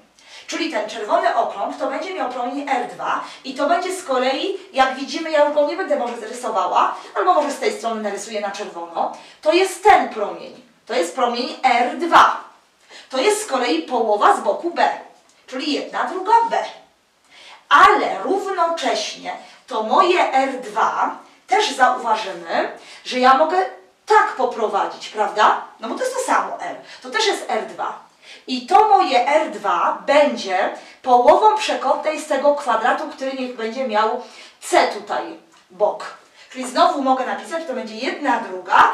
Czyli ten czerwony okrąg to będzie miał promień R2 i to będzie z kolei, jak widzimy, ja już go nie będę może zarysowała, albo może z tej strony narysuję na czerwono, to jest ten promień. To jest promień R2. To jest z kolei połowa z boku B, czyli jedna druga B. Ale równocześnie to moje R2 też zauważymy, że ja mogę tak poprowadzić, prawda? No bo to jest to samo R. To też jest R2. I to moje R2 będzie połową przekątnej z tego kwadratu, który niech będzie miał C tutaj bok. Czyli znowu mogę napisać, to będzie jedna druga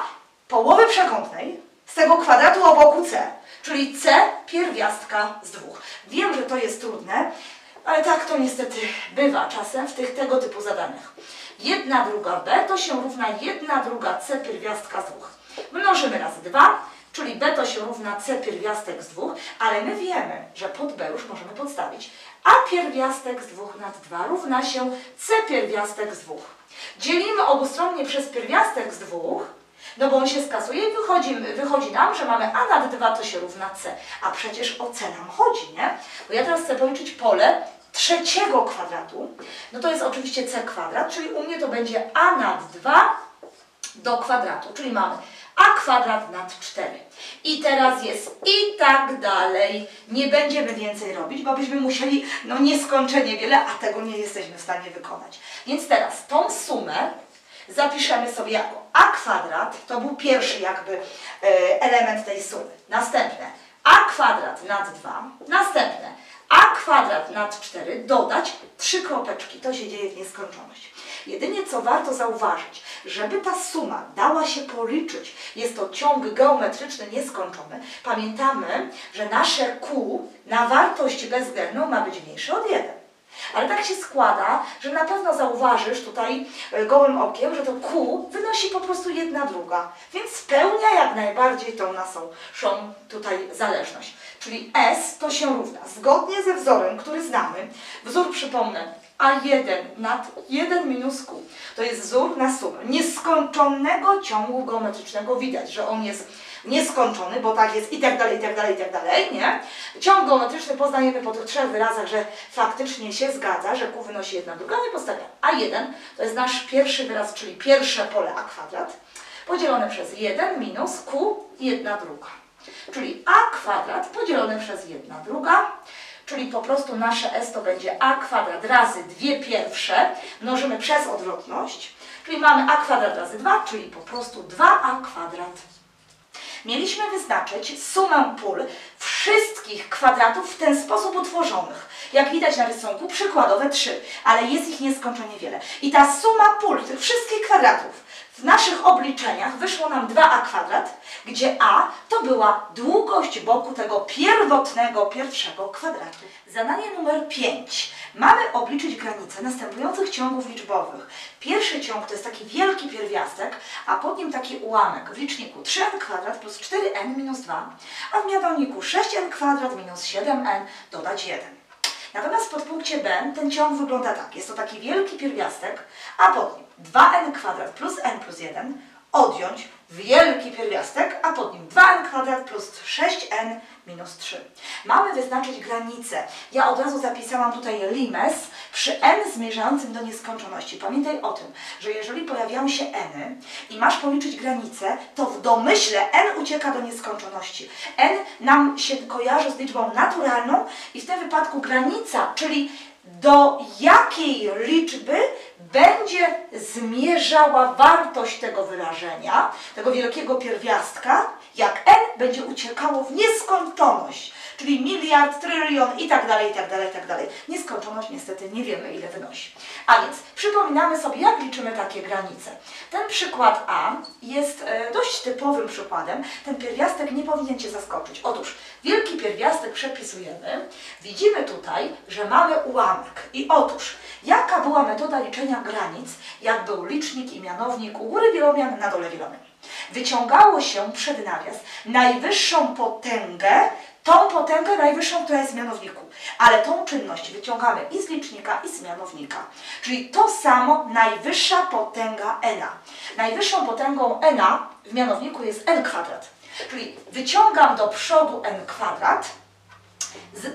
połowy przekątnej z tego kwadratu o boku C. Czyli C pierwiastka z dwóch. Wiem, że to jest trudne, ale tak to niestety bywa czasem w tych tego typu zadaniach. Jedna druga B to się równa jedna druga C pierwiastka z dwóch. Mnożymy razy dwa, czyli B to się równa C pierwiastek z dwóch, ale my wiemy, że pod B już możemy podstawić A pierwiastek z dwóch nad 2 równa się C pierwiastek z dwóch. Dzielimy obustronnie przez pierwiastek z dwóch, no bo on się skasuje i wychodzi, wychodzi nam, że mamy A nad 2 to się równa C. A przecież o C nam chodzi, nie? Bo ja teraz chcę policzyć pole trzeciego kwadratu. No to jest oczywiście C kwadrat, czyli u mnie to będzie A nad 2 do kwadratu, czyli mamy a kwadrat nad 4. I teraz jest i tak dalej. Nie będziemy więcej robić, bo byśmy musieli no nieskończenie wiele, a tego nie jesteśmy w stanie wykonać. Więc teraz tą sumę zapiszemy sobie jako a kwadrat, to był pierwszy jakby e, element tej sumy. Następne a kwadrat nad 2, następne a kwadrat nad 4, dodać trzy kropeczki. To się dzieje w nieskończoność. Jedynie co warto zauważyć, żeby ta suma dała się policzyć, jest to ciąg geometryczny nieskończony, pamiętamy, że nasze Q na wartość bezwzględną ma być mniejsze od 1. Ale tak się składa, że na pewno zauważysz tutaj e, gołym okiem, że to Q wynosi po prostu jedna druga, więc spełnia jak najbardziej tą naszą szą tutaj zależność. Czyli S to się równa, zgodnie ze wzorem, który znamy, wzór przypomnę, A1 nad 1 minus Q, to jest wzór na sumę nieskończonego ciągu geometrycznego. Widać, że on jest nieskończony, bo tak jest i tak dalej, i tak dalej, i tak dalej, nie? Geometryczny poznajemy po tych trzech wyrazach, że faktycznie się zgadza, że Q wynosi jedna druga, nie postawiam. A1 to jest nasz pierwszy wyraz, czyli pierwsze pole A kwadrat, podzielone przez 1 minus Q jedna druga. Czyli A kwadrat podzielone przez jedna druga, czyli po prostu nasze S to będzie A kwadrat razy dwie pierwsze, mnożymy przez odwrotność, czyli mamy A kwadrat razy 2, czyli po prostu 2A kwadrat mieliśmy wyznaczyć sumę pól wszystkich kwadratów w ten sposób utworzonych. Jak widać na rysunku, przykładowe 3, ale jest ich nieskończenie wiele. I ta suma pól tych wszystkich kwadratów w naszych obliczeniach wyszło nam 2a kwadrat, gdzie a to była długość boku tego pierwotnego pierwszego kwadratu. Zadanie numer 5. Mamy obliczyć granice następujących ciągów liczbowych. Pierwszy ciąg to jest taki wielki pierwiastek, a pod nim taki ułamek w liczniku 3n kwadrat plus 4n minus 2, a w mianowniku 6n kwadrat minus 7n dodać 1. Natomiast w podpunkcie B ten ciąg wygląda tak. Jest to taki wielki pierwiastek, a pod nim 2n kwadrat plus n plus 1 odjąć wielki pierwiastek, a pod nim 2n kwadrat plus 6n minus 3. Mamy wyznaczyć granicę. Ja od razu zapisałam tutaj limes przy n zmierzającym do nieskończoności. Pamiętaj o tym, że jeżeli pojawiają się n i masz policzyć granicę, to w domyśle n ucieka do nieskończoności. n nam się kojarzy z liczbą naturalną i w tym wypadku granica, czyli do jakiej liczby będzie zmierzała wartość tego wyrażenia, tego wielkiego pierwiastka, jak n będzie uciekało w nieskończoność, czyli miliard, trylion i tak dalej, i tak dalej, i tak dalej. Nieskończoność niestety nie wiemy ile wynosi. A więc przypominamy sobie, jak liczymy takie granice. Ten przykład A jest e, dość typowym przykładem. Ten pierwiastek nie powinien Cię zaskoczyć. Otóż wielki pierwiastek przepisujemy. Widzimy tutaj, że mamy ułamek. I otóż, jaka była metoda liczenia granic, jak był licznik i mianownik u góry wielomian, na dole wielomian? Wyciągało się przed nawias najwyższą potęgę tą potęgę najwyższą, która jest w mianowniku. Ale tą czynność wyciągamy i z licznika, i z mianownika. Czyli to samo najwyższa potęga n. Najwyższą potęgą n w mianowniku jest n kwadrat. Czyli wyciągam do przodu n kwadrat,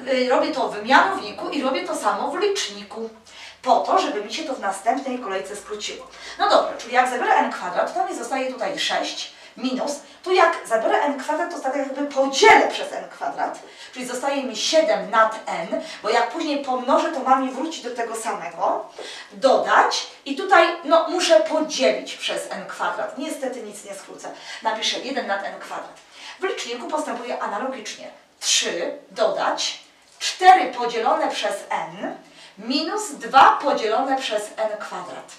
y, robię to w mianowniku i robię to samo w liczniku. Po to, żeby mi się to w następnej kolejce skróciło. No dobrze, czyli jak zabiorę n kwadrat, to mi zostaje tutaj 6 minus, tu jak zabiorę n kwadrat, to tak jakby podzielę przez n kwadrat, czyli zostaje mi 7 nad n, bo jak później pomnożę, to mam mi wrócić do tego samego, dodać i tutaj no, muszę podzielić przez n kwadrat. Niestety nic nie skrócę. Napiszę 1 nad n kwadrat. W liczniku postępuję analogicznie. 3 dodać 4 podzielone przez n minus 2 podzielone przez n kwadrat.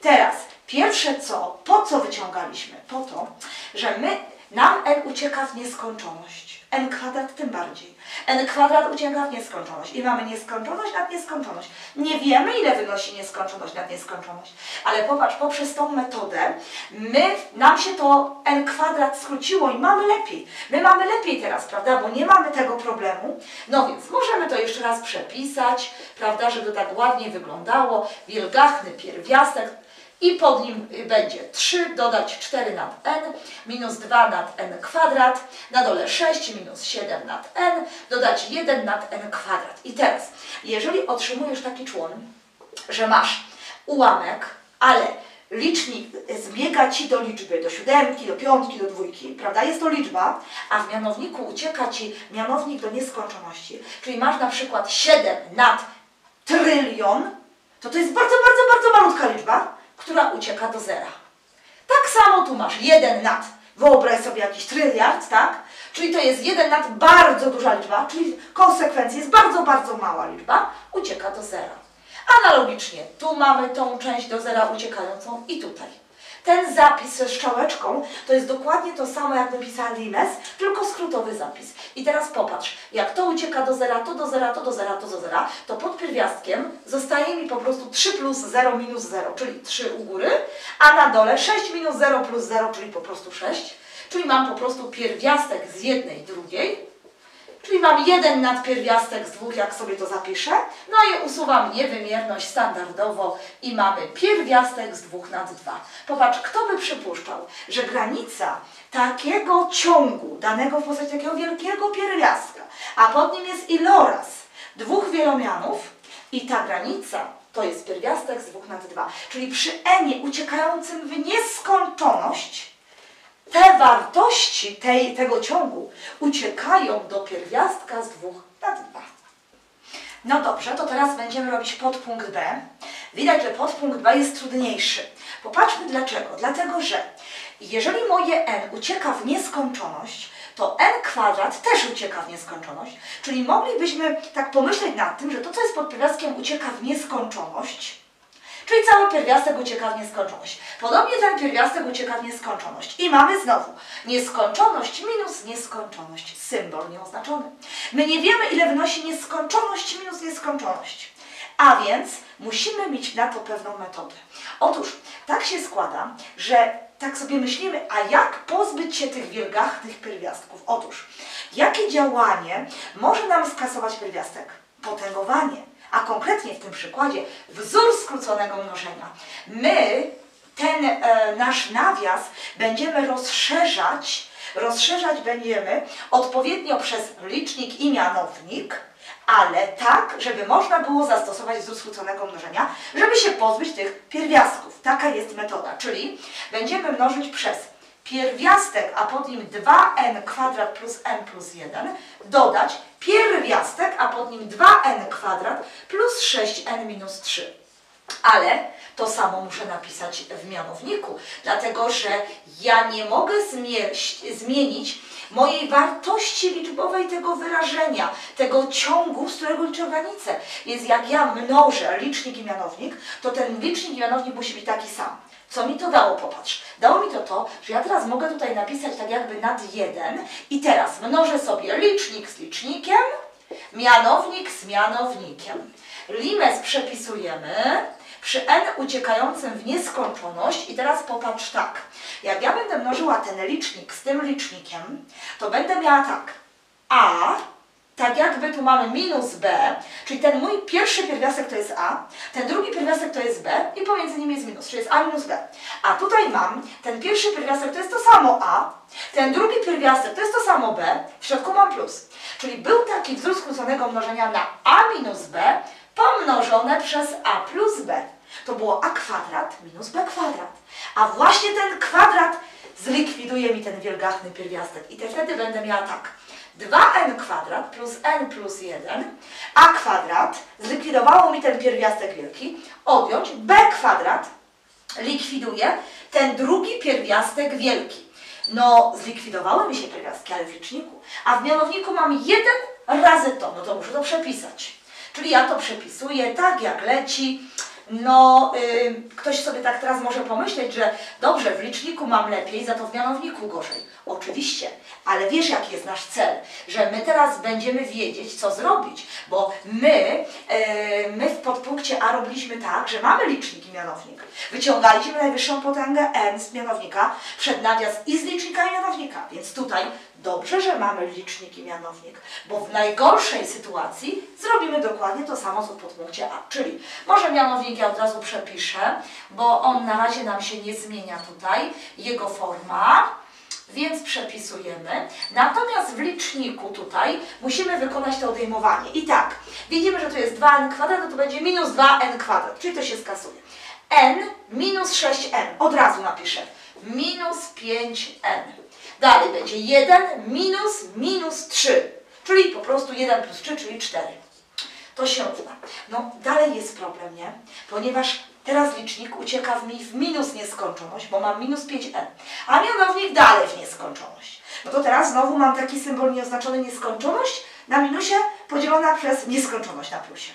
Teraz Pierwsze co, po co wyciągaliśmy? Po to, że my, nam n ucieka w nieskończoność. n kwadrat tym bardziej. n kwadrat ucieka w nieskończoność i mamy nieskończoność nad nieskończoność. Nie wiemy, ile wynosi nieskończoność nad nieskończoność, ale popatrz, poprzez tą metodę my, nam się to n kwadrat skróciło i mamy lepiej. My mamy lepiej teraz, prawda, bo nie mamy tego problemu. No więc możemy to jeszcze raz przepisać, prawda, żeby tak ładnie wyglądało. Wielgachny pierwiastek, i pod nim będzie 3 dodać 4 nad n minus 2 nad n kwadrat, na dole 6 minus 7 nad n, dodać 1 nad n kwadrat. I teraz, jeżeli otrzymujesz taki człon, że masz ułamek, ale licznik zbiega Ci do liczby, do siódemki, do piątki, do dwójki, prawda? Jest to liczba, a w mianowniku ucieka Ci mianownik do nieskończoności. Czyli masz na przykład 7 nad trylion, to to jest bardzo, bardzo, bardzo malutka liczba, która ucieka do zera. Tak samo tu masz 1 nad, wyobraź sobie jakiś tryliard, tak? Czyli to jest 1 nad bardzo duża liczba, czyli konsekwencja jest bardzo, bardzo mała liczba, ucieka do zera. Analogicznie, tu mamy tą część do zera uciekającą i tutaj. Ten zapis ze strzałeczką to jest dokładnie to samo, jak napisała Limes, tylko skrótowy zapis. I teraz popatrz, jak to ucieka do zera, to do zera, to do zera, to do zera, to pod pierwiastkiem zostaje mi po prostu 3 plus 0 minus 0, czyli 3 u góry, a na dole 6 minus 0 plus 0, czyli po prostu 6. Czyli mam po prostu pierwiastek z jednej drugiej, Czyli mam jeden nadpierwiastek z dwóch, jak sobie to zapiszę. No i usuwam niewymierność standardowo i mamy pierwiastek z dwóch nad dwa. Popatrz, kto by przypuszczał, że granica takiego ciągu, danego w postaci takiego wielkiego pierwiastka, a pod nim jest iloraz dwóch wielomianów i ta granica to jest pierwiastek z dwóch nad dwa. Czyli przy n uciekającym w nieskończoność te wartości tej, tego ciągu uciekają do pierwiastka z dwóch na dwa. No dobrze, to teraz będziemy robić podpunkt B. Widać, że podpunkt B jest trudniejszy. Popatrzmy dlaczego. Dlatego, że jeżeli moje n ucieka w nieskończoność, to n kwadrat też ucieka w nieskończoność. Czyli moglibyśmy tak pomyśleć nad tym, że to, co jest pod pierwiastkiem, ucieka w nieskończoność, Czyli cały pierwiastek ucieka w nieskończoność. Podobnie ten pierwiastek ucieka w nieskończoność. I mamy znowu nieskończoność minus nieskończoność. Symbol nieoznaczony. My nie wiemy, ile wynosi nieskończoność minus nieskończoność. A więc musimy mieć na to pewną metodę. Otóż tak się składa, że tak sobie myślimy, a jak pozbyć się tych wielgachnych pierwiastków? Otóż, jakie działanie może nam skasować pierwiastek? Potęgowanie a konkretnie w tym przykładzie wzór skróconego mnożenia. My ten e, nasz nawias będziemy rozszerzać, rozszerzać będziemy odpowiednio przez licznik i mianownik, ale tak, żeby można było zastosować wzór skróconego mnożenia, żeby się pozbyć tych pierwiastków. Taka jest metoda, czyli będziemy mnożyć przez pierwiastek, a pod nim 2n kwadrat plus n plus 1, dodać pierwiastek, a pod nim 2n kwadrat plus 6n minus 3. Ale to samo muszę napisać w mianowniku, dlatego że ja nie mogę zmienić mojej wartości liczbowej tego wyrażenia, tego ciągu, z którego liczę granicę. Więc jak ja mnożę licznik i mianownik, to ten licznik i mianownik musi być taki sam. Co mi to dało? Popatrz. Dało mi to to, że ja teraz mogę tutaj napisać tak jakby nad jeden i teraz mnożę sobie licznik z licznikiem, mianownik z mianownikiem. Limes przepisujemy przy n uciekającym w nieskończoność i teraz popatrz tak. Jak ja będę mnożyła ten licznik z tym licznikiem, to będę miała tak. a tak jakby tu mamy minus b, czyli ten mój pierwszy pierwiastek to jest a, ten drugi pierwiastek to jest b i pomiędzy nimi jest minus, czyli jest a minus b. A tutaj mam, ten pierwszy pierwiastek to jest to samo a, ten drugi pierwiastek to jest to samo b, w środku mam plus. Czyli był taki wzór skróconego mnożenia na a minus b pomnożone przez a plus b. To było a kwadrat minus b kwadrat. A właśnie ten kwadrat zlikwiduje mi ten wielgachny pierwiastek. I wtedy będę miała tak. 2n kwadrat plus n plus 1, a kwadrat zlikwidowało mi ten pierwiastek wielki, odjąć b kwadrat likwiduje ten drugi pierwiastek wielki. No, zlikwidowały mi się pierwiastki, ale w liczniku. A w mianowniku mam jeden razy to, no to muszę to przepisać. Czyli ja to przepisuję tak jak leci, no, y, ktoś sobie tak teraz może pomyśleć, że dobrze, w liczniku mam lepiej, za to w mianowniku gorzej. Oczywiście, ale wiesz jaki jest nasz cel? Że my teraz będziemy wiedzieć, co zrobić, bo my, y, my w podpunkcie A robiliśmy tak, że mamy licznik i mianownik. Wyciągaliśmy najwyższą potęgę n z mianownika przed nawias i z licznika i mianownika, więc tutaj Dobrze, że mamy licznik i mianownik, bo w najgorszej sytuacji zrobimy dokładnie to samo, co w podpunkcie A. Czyli może mianownik ja od razu przepiszę, bo on na razie nam się nie zmienia tutaj, jego forma, więc przepisujemy. Natomiast w liczniku tutaj musimy wykonać to odejmowanie. I tak, widzimy, że tu jest 2n kwadrat, no to będzie minus 2n kwadrat, czyli to się skasuje. n minus 6n, od razu napiszę, minus 5n. Dalej będzie 1 minus minus 3, czyli po prostu 1 plus 3, czyli 4. To się równa. No dalej jest problem, nie? Ponieważ teraz licznik ucieka w mi w minus nieskończoność, bo mam minus 5n, a mianownik dalej w nieskończoność. No to teraz znowu mam taki symbol nieoznaczony nieskończoność na minusie podzielona przez nieskończoność na plusie.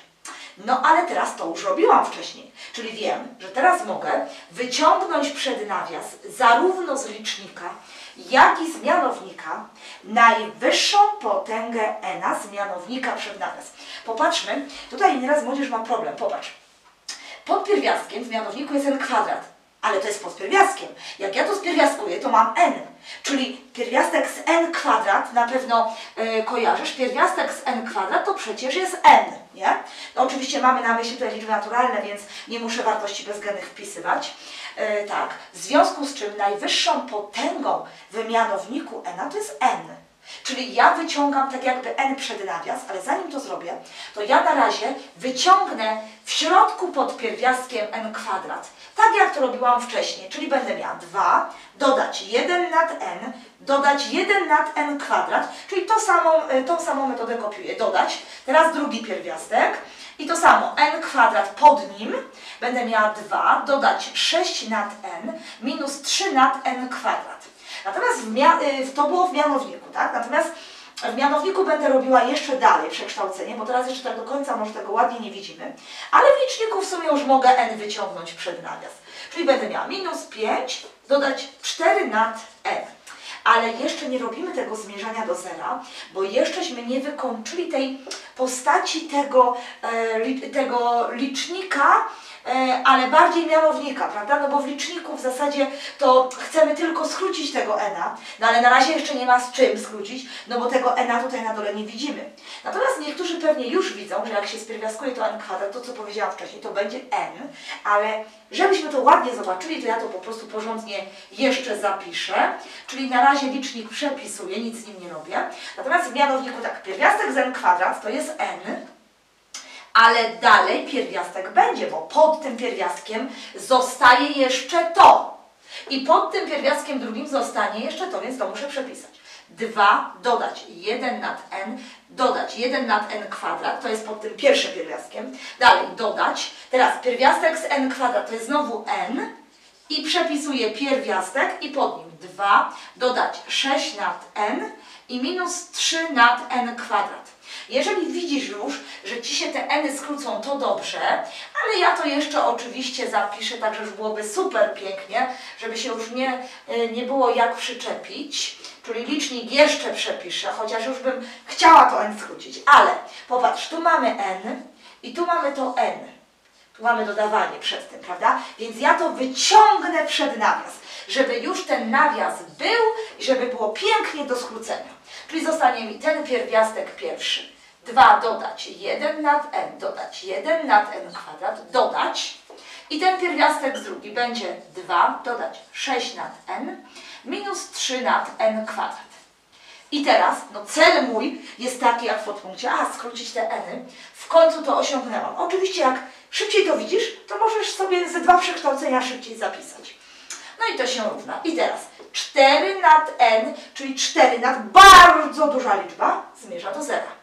No ale teraz to już robiłam wcześniej, czyli wiem, że teraz mogę wyciągnąć przed nawias zarówno z licznika, jak i z mianownika najwyższą potęgę ena z mianownika przed nawias. Popatrzmy, tutaj nieraz młodzież ma problem, popatrz. Pod pierwiastkiem w mianowniku jest n kwadrat, ale to jest pod pierwiastkiem. Jak ja to spierwiastkuję, to mam n, czyli pierwiastek z n kwadrat, na pewno yy, kojarzysz, pierwiastek z n kwadrat to przecież jest n, nie? No oczywiście mamy na myśli tutaj liczby naturalne, więc nie muszę wartości bezwzględnych wpisywać. Yy, tak, w związku z czym najwyższą potęgą w mianowniku n to jest n. Czyli ja wyciągam tak jakby n przed nawias, ale zanim to zrobię, to ja na razie wyciągnę w środku pod pierwiastkiem n kwadrat. Tak jak to robiłam wcześniej, czyli będę miała 2, dodać 1 nad n, dodać 1 nad n kwadrat, czyli to samą, e, tą samą metodę kopiuję. Dodać, teraz drugi pierwiastek i to samo, n kwadrat pod nim, będę miała 2, dodać 6 nad n, minus 3 nad n kwadrat. Natomiast w y, to było w mianowniku, tak? Natomiast w mianowniku będę robiła jeszcze dalej przekształcenie, bo teraz jeszcze tak do końca może tego ładnie nie widzimy, ale w liczniku w sumie już mogę n wyciągnąć przed nawias. Czyli będę miała minus 5, dodać 4 nad n. Ale jeszcze nie robimy tego zmierzania do zera, bo jeszcześmy nie wykończyli tej postaci tego, e, tego licznika, E, ale bardziej mianownika, prawda? No bo w liczniku w zasadzie to chcemy tylko skrócić tego ena, no ale na razie jeszcze nie ma z czym skrócić, no bo tego ena tutaj na dole nie widzimy. Natomiast niektórzy pewnie już widzą, że jak się spierwiaskuje to n kwadrat, to co powiedziałam wcześniej, to będzie n, ale żebyśmy to ładnie zobaczyli, to ja to po prostu porządnie jeszcze zapiszę, czyli na razie licznik przepisuję, nic z nim nie robię. Natomiast w mianowniku tak, pierwiastek z n kwadrat to jest n, ale dalej pierwiastek będzie, bo pod tym pierwiastkiem zostaje jeszcze to. I pod tym pierwiastkiem drugim zostanie jeszcze to, więc to muszę przepisać. 2 dodać 1 nad n, dodać 1 nad n kwadrat, to jest pod tym pierwszym pierwiastkiem. Dalej dodać, teraz pierwiastek z n kwadrat to jest znowu n i przepisuję pierwiastek i pod nim 2 dodać 6 nad n i minus 3 nad n kwadrat. Jeżeli widzisz już, że Ci się te n skrócą, to dobrze, ale ja to jeszcze oczywiście zapiszę, tak że już byłoby super pięknie, żeby się już nie, y, nie było jak przyczepić. Czyli licznik jeszcze przepiszę, chociaż już bym chciała to n skrócić. Ale popatrz, tu mamy n i tu mamy to n. Tu mamy dodawanie przed tym, prawda? Więc ja to wyciągnę przed nawias, żeby już ten nawias był i żeby było pięknie do skrócenia. Czyli zostanie mi ten pierwiastek pierwszy. 2 dodać 1 nad n, dodać 1 nad n kwadrat, dodać. I ten pierwiastek z drugi będzie 2 dodać 6 nad n minus 3 nad n kwadrat. I teraz, no cel mój jest taki jak w podpunkcie A, skrócić te n. W końcu to osiągnęłam. Oczywiście jak szybciej to widzisz, to możesz sobie ze dwa przekształcenia szybciej zapisać. No i to się równa. I teraz 4 nad n, czyli 4 nad bardzo duża liczba, zmierza do zera.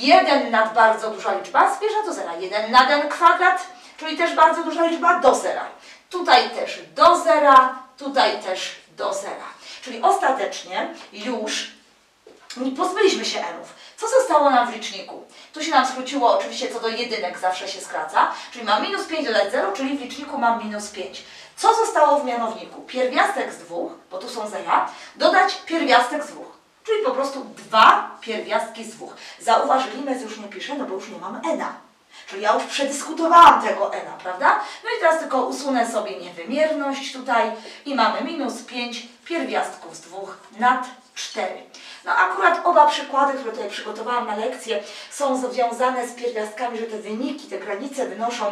1 nad bardzo duża liczba zmierza do zera. 1 nad n kwadrat, czyli też bardzo duża liczba, do zera. Tutaj też do zera, tutaj też do zera. Czyli ostatecznie już nie pozbyliśmy się nów. Co zostało nam w liczniku? Tu się nam skróciło oczywiście co do jedynek zawsze się skraca, czyli mam minus 5 dodać 0, czyli w liczniku mam minus 5. Co zostało w mianowniku? Pierwiastek z dwóch, bo tu są zera, dodać pierwiastek z dwóch. Czyli po prostu dwa pierwiastki z dwóch. Zauważ, limez już nie piszę, no bo już nie mam ena. Czyli ja już przedyskutowałam tego ena, prawda? No i teraz tylko usunę sobie niewymierność tutaj i mamy minus 5 pierwiastków z dwóch nad 4. No akurat oba przykłady, które tutaj przygotowałam na lekcję są związane z pierwiastkami, że te wyniki, te granice wynoszą,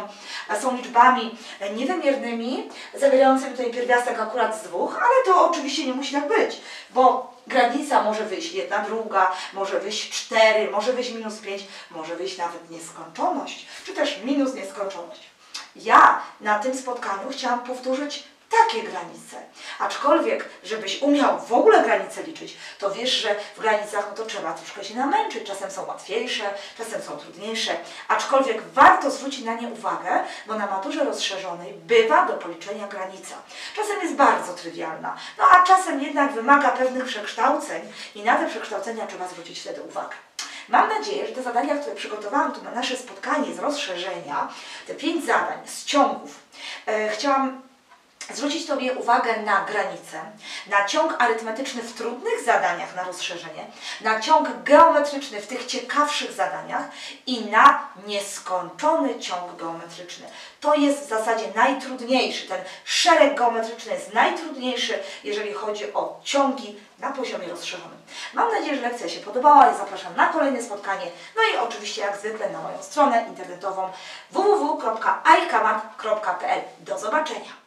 są liczbami niewymiernymi, zawierającymi tutaj pierwiastek akurat z dwóch, ale to oczywiście nie musi tak być, bo granica może wyjść jedna, druga, może wyjść cztery, może wyjść minus pięć, może wyjść nawet nieskończoność, czy też minus nieskończoność. Ja na tym spotkaniu chciałam powtórzyć takie granice. Aczkolwiek, żebyś umiał w ogóle granice liczyć, to wiesz, że w granicach no to trzeba troszkę się namęczyć. Czasem są łatwiejsze, czasem są trudniejsze. Aczkolwiek warto zwrócić na nie uwagę, bo na maturze rozszerzonej bywa do policzenia granica. Czasem jest bardzo trywialna, no a czasem jednak wymaga pewnych przekształceń i na te przekształcenia trzeba zwrócić wtedy uwagę. Mam nadzieję, że te zadania, które przygotowałam tu na nasze spotkanie z rozszerzenia, te pięć zadań z ciągów, e, chciałam zwrócić Tobie uwagę na granice, na ciąg arytmetyczny w trudnych zadaniach na rozszerzenie, na ciąg geometryczny w tych ciekawszych zadaniach i na nieskończony ciąg geometryczny. To jest w zasadzie najtrudniejszy. Ten szereg geometryczny jest najtrudniejszy, jeżeli chodzi o ciągi na poziomie rozszerzonym. Mam nadzieję, że lekcja się podobała. Ja zapraszam na kolejne spotkanie. No i oczywiście jak zwykle na moją stronę internetową www.aikamat.pl. Do zobaczenia.